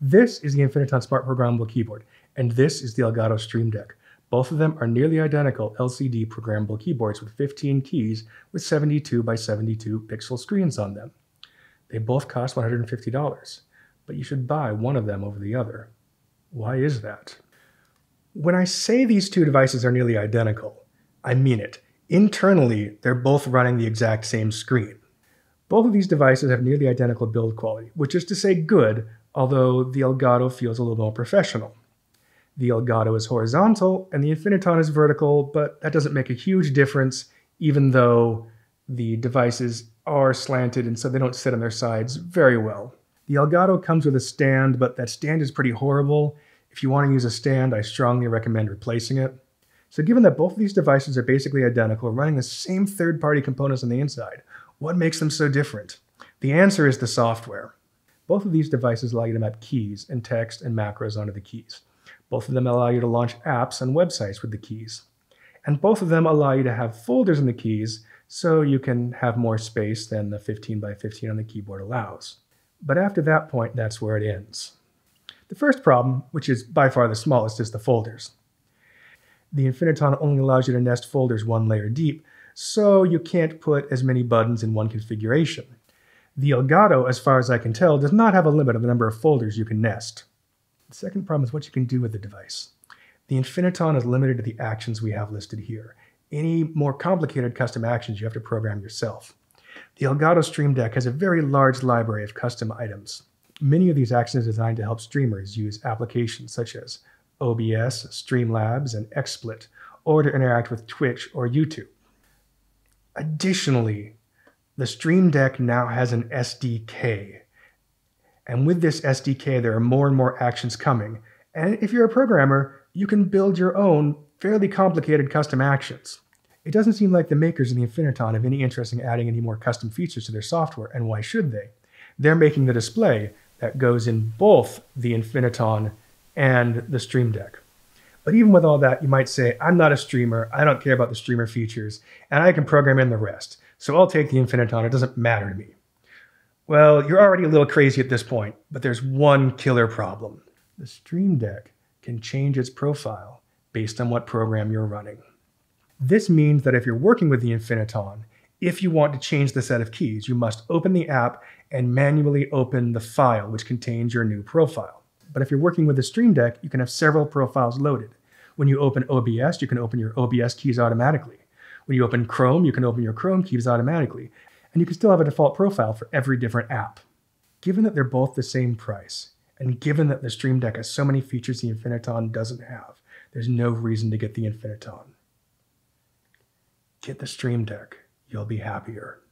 This is the Infinitton Smart Programmable Keyboard, and this is the Elgato Stream Deck. Both of them are nearly identical LCD programmable keyboards with 15 keys with 72 by 72 pixel screens on them. They both cost $150, but you should buy one of them over the other. Why is that? When I say these two devices are nearly identical, I mean it. Internally, they're both running the exact same screen. Both of these devices have nearly identical build quality, which is to say good, although the Elgato feels a little more professional. The Elgato is horizontal and the Infinitton is vertical, but that doesn't make a huge difference, even though the devices are slanted and so they don't sit on their sides very well. The Elgato comes with a stand, but that stand is pretty horrible. If you want to use a stand, I strongly recommend replacing it. So given that both of these devices are basically identical, running the same third-party components on the inside, what makes them so different? The answer is the software. Both of these devices allow you to map keys and text and macros onto the keys. Both of them allow you to launch apps and websites with the keys. And both of them allow you to have folders in the keys so you can have more space than the 15 by 15 on the keyboard allows. But after that point, that's where it ends. The first problem, which is by far the smallest, is the folders. The Infinitton only allows you to nest folders one layer deep, so you can't put as many buttons in one configuration. The Elgato, as far as I can tell, does not have a limit of the number of folders you can nest. The second problem is what you can do with the device. The Infinitton is limited to the actions we have listed here. Any more complicated custom actions you have to program yourself. The Elgato Stream Deck has a very large library of custom items. Many of these actions are designed to help streamers use applications such as OBS, Streamlabs, and XSplit, or to interact with Twitch or YouTube. Additionally, the Stream Deck now has an SDK. And with this SDK, there are more and more actions coming. And if you're a programmer, you can build your own fairly complicated custom actions. It doesn't seem like the makers of the Infinitton have any interest in adding any more custom features to their software, and why should they? They're making the display that goes in both the Infinitton and the Stream Deck. But even with all that, you might say, I'm not a streamer, I don't care about the streamer features, and I can program in the rest so I'll take the Infinitton. It doesn't matter to me. Well, you're already a little crazy at this point, but there's one killer problem. The Stream Deck can change its profile based on what program you're running. This means that if you're working with the Infinitton, if you want to change the set of keys, you must open the app and manually open the file which contains your new profile. But if you're working with the Stream Deck, you can have several profiles loaded. When you open OBS, you can open your OBS keys automatically. When you open Chrome, you can open your Chrome keys automatically, and you can still have a default profile for every different app. Given that they're both the same price, and given that the Stream Deck has so many features the Infinitton doesn't have, there's no reason to get the Infinitton. Get the Stream Deck. You'll be happier.